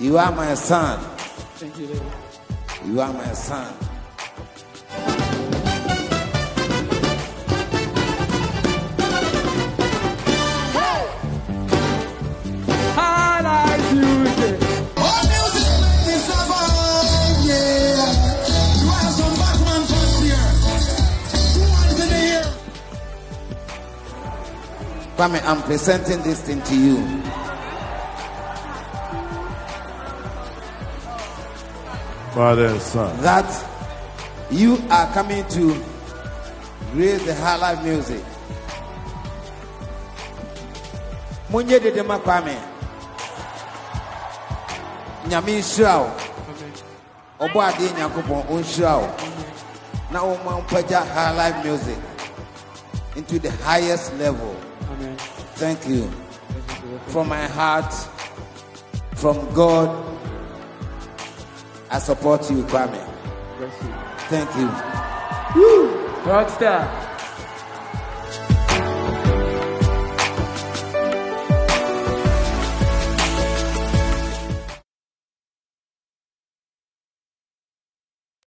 You are my son. Thank you, You are my son. Kwame, I'm presenting this thing to you. Father and Son. That you are coming to raise the high life music. Munye dede ma Kwame. Nyame nhyira wo. Ɔbɔ adeɛ Nyankopɔn ɔnhyira wo. Na wɔn mpagya high life music into the highest level. Thank you. From my heart, from God, I support you, Kwame. You. Thank you. Rockstar.